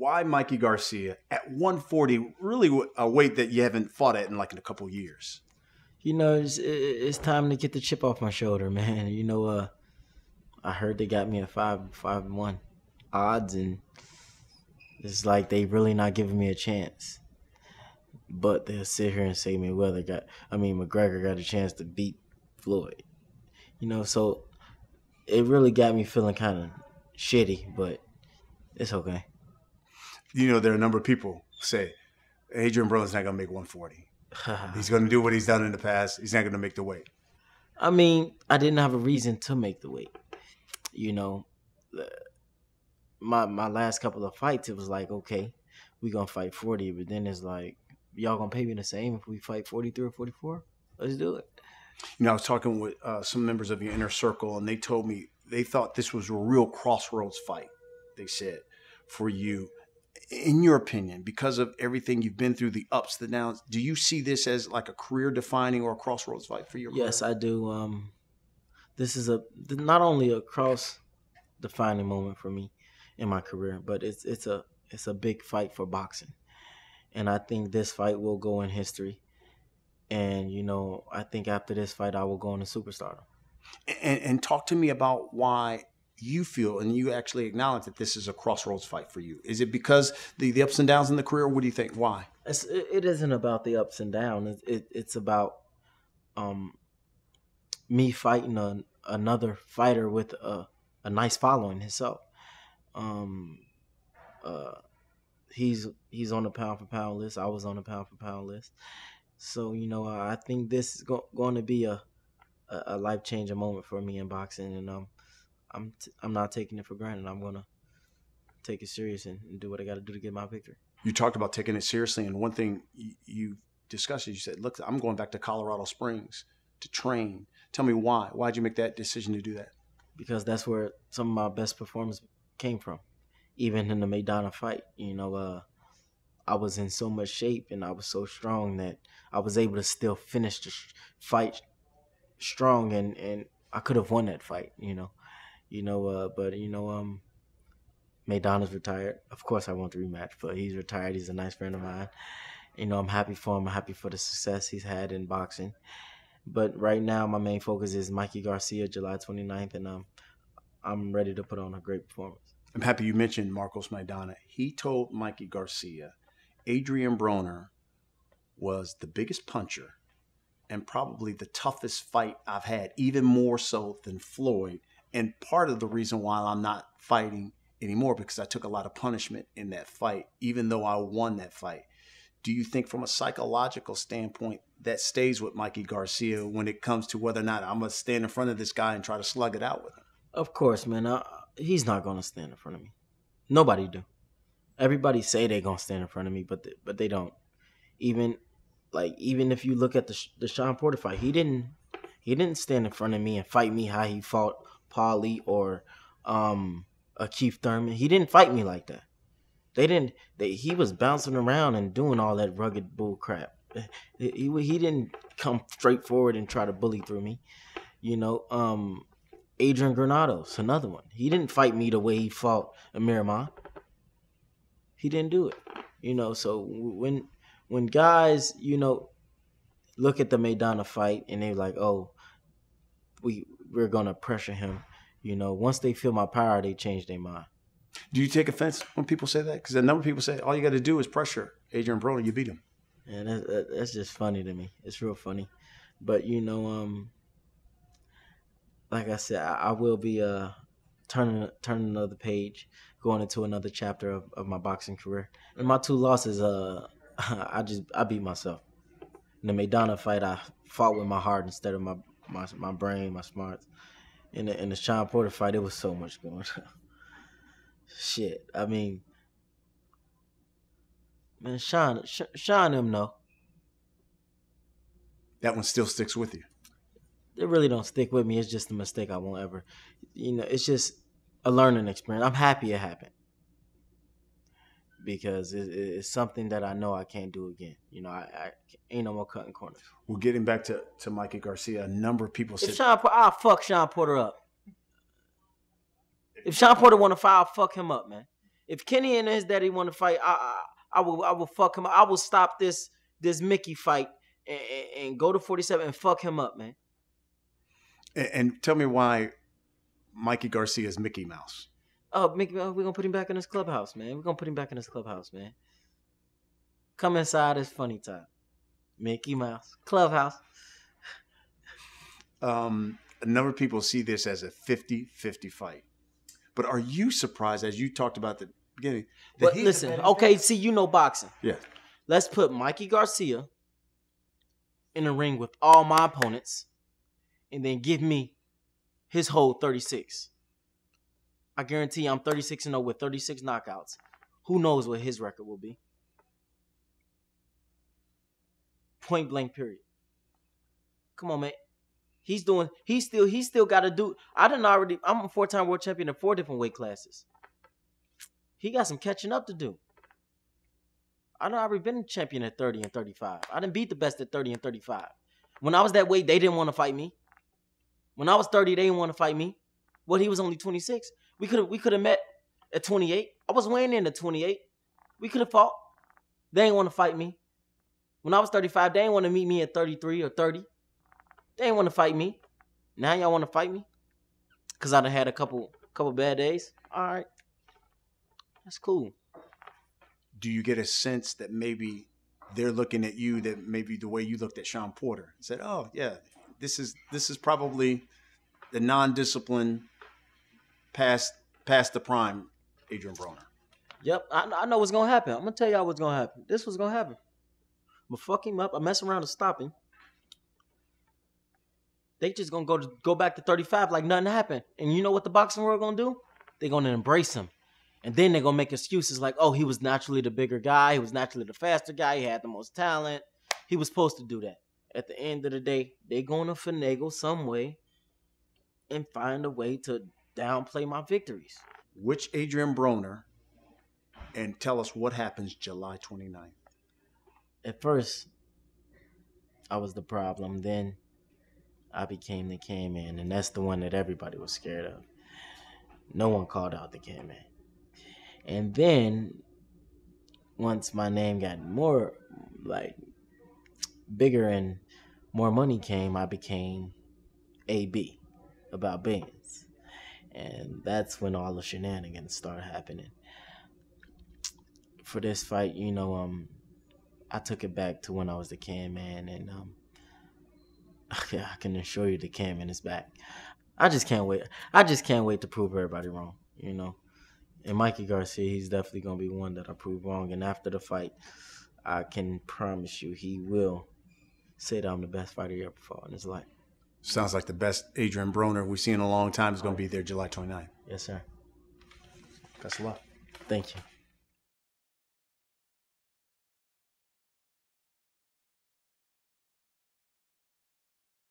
why Mikey Garcia at 140? Really, a weight that you haven't fought at in like in a couple years. You know, it's it's time to get the chip off my shoulder, man. You know, uh, I heard they got me at five five and one odds, and it's like they really not giving me a chance. But they'll sit here and say Mayweather got, I mean McGregor got a chance to beat Floyd. You know, so it really got me feeling kind of shitty, but it's okay. You know, there are a number of people say Adrien Broner's not gonna make 140. he's gonna do what he's done in the past. He's not gonna make the weight. I mean, I didn't have a reason to make the weight. You know, my my last couple of fights, it was like, okay, we're gonna fight 40, but then it's like, y'all gonna pay me the same if we fight 43 or 44? Let's do it. You know, I was talking with uh, some members of your inner circle, and they told me they thought this was a real crossroads fight. They said for you, in your opinion, because of everything you've been through, the ups, the downs, do you see this as like a career defining or a crossroads fight for your? Yes? I do. Um, this is a not only a cross defining moment for me in my career, but it's it's a it's a big fight for boxing, and I think this fight will go in history and you know, I think after this fight, I will go into superstardom. And, and talk to me about why you feel and you actually acknowledge that this is a crossroads fight for you. Is it because the, the ups and downs in the career? What do you think? Why? It's, it isn't about the ups and downs. It, it, it's about um, me fighting a, another fighter with a, a nice following himself. Um, uh, he's he's on the pound for pound list. I was on the pound for pound list, so you know, I think this is go- going to be a a, life changing moment for me in boxing, and um, I'm t- I'm not taking it for granted. I'm gonna take it serious and, and do what I got to do to get my victory. You talked about taking it seriously, and one thing you, you discussed is you said, "Look, I'm going back to Colorado Springs to train." Tell me why? Why'd you make that decision to do that? Because that's where some of my best performance came from, even in the Maidana fight. You know, uh, I was in so much shape and I was so strong that I was able to still finish the fight strong and and I could have won that fight, you know. You know, uh, but you know, um Maidana's retired. Of course I want the rematch, but he's retired. He's a nice friend of mine. You know, I'm happy for him. I'm happy for the success he's had in boxing. But right now my main focus is Mikey Garcia, July 29th, and um I'm ready to put on a great performance. I'm happy you mentioned Marcos Maidana. He told Mikey Garcia Adrien Broner was the biggest puncher and probably the toughest fight I've had, even more so than Floyd. And part of the reason why I'm not fighting anymore because I took a lot of punishment in that fight, even though I won that fight. Do you think, from a psychological standpoint, that stays with Mikey Garcia when it comes to whether or not I'm gonna stand in front of this guy and try to slug it out with him? Of course, man. Uh, he's not gonna stand in front of me. Nobody do everybody say they gonna stand in front of me, but they, but they don't. Even like even if you look at the the Shawn Porter fight, he didn't he didn't stand in front of me and fight me how he fought Paulie or um a Keith Thurman. He didn't fight me like that. They didn't. They, he was bouncing around and doing all that rugged bull crap. He, he, didn't come straight forward and try to bully through me. You know, um, Adrian Granados, another one. He didn't fight me the way he fought Amir Imam he didn't do it. You know, so when when guys, you know, look at the Maidana fight and they're like, "Oh, we we're gonna pressure him," you know, once they feel my power, they change their mind. Do you take offense when people say that? Because a number of people say all you got to do is pressure Adrien Broner, you beat him. And that, that's just funny to me. It's real funny, but you know, um, like I said, I, I will be uh turning turning another page going into another chapter of, of my boxing career. And my two losses, uh, I just I beat myself. In the Maidana fight, I fought with my heart instead of my my, my brain, my smarts. In the in the Shawn Porter fight, it was so much going. Shit, I mean, man, Shawn, Shawn, them know. That one still sticks with you. It really don't stick with me. It's just a mistake I won't ever. You know, it's just a learning experience. I'm happy it happened because it, it's something that I know I can't do again. You know, I, I ain't no more cutting corners. Well, getting back to to Mikey Garcia, a number of people said, if Shawn, I'll fuck Shawn Porter up. If Shawn Porter want to fight, I'll fuck him up, man. If Kenny and his daddy want to fight, I, I I will I will fuck him. up. I will stop this this Mickey fight and, and, go to 47 and fuck him up, man. And, and tell me why Mikey Garcia is Mickey Mouse. Oh, Mickey, oh, we're gonna put him back in his clubhouse, man. We're gonna put him back in his clubhouse, man. Come inside, it's funny time. Mickey Mouse clubhouse. Um, a number of people see this as a 50-50 fight. But are you surprised, as you talked about the beginning? that But listen, okay, see, you know boxing. Yeah. Let's put Mikey Garcia in the ring with all my opponents, and then give me his whole 36. I guarantee I'm 36 and 0 with 36 knockouts. Who knows what his record will be? Point blank period. Come on, man. He's doing. He's still. He's still got to do. I didn't already. I'm a four-time world champion in four different weight classes. He got some catching up to do. I done already been champion at 30 and 35. I didn't beat the best at 30 and 35. When I was that weight, they didn't want to fight me. When I was 30, they didn't want to fight me. Well, he was only 26. We could have we could have met at 28. I was weighing in at 28. We could have fought. They didn't want to fight me. When I was 35, they didn't want to meet me at 33 or 30. They didn't want to fight me. Now y'all want to fight me? Cause I done had a couple couple bad days. All right. That's cool. do you get a sense that maybe they're looking at you that maybe the way you looked at Shawn Porter and said, "Oh yeah, this is this is probably the non-disciplined, past past the prime, Adrien Broner." Yep, I, I know what's gonna happen. I'm gonna tell y'all what's gonna happen. This was gonna happen. I'm gonna fuck him up. I mess around and stop him. They just gonna go to go back to 35 like nothing happened. And you know what the boxing world gonna do? They're gonna embrace him. And then they're gonna make excuses like, oh, he was naturally the bigger guy, he was naturally the faster guy, he had the most talent. He was supposed to do that. At the end of the day, they're gonna finagle some way and find a way to downplay my victories. Which Adrien Broner? And tell us what happens July 29th. at first I was the problem. Then I became the can man, and that's the one that everybody was scared of. No one called out the can man. And then once my name got more like bigger and more money came, I became AB about billions. And that's when all the shenanigans start happening. For this fight, you know, um, I took it back to when I was the can man, and um, yeah, I can assure you the can man is back. I just can't wait. I just can't wait to prove everybody wrong. You know, and Mikey Garcia, he's definitely gonna be one that I prove wrong. And after the fight, I can promise you, he will say that I'm the best fighter he ever fought in his life. Sounds like the best Adrien Broner we've seen in a long time is going to be there July 29th. Yes, sir. Best of luck. Thank you.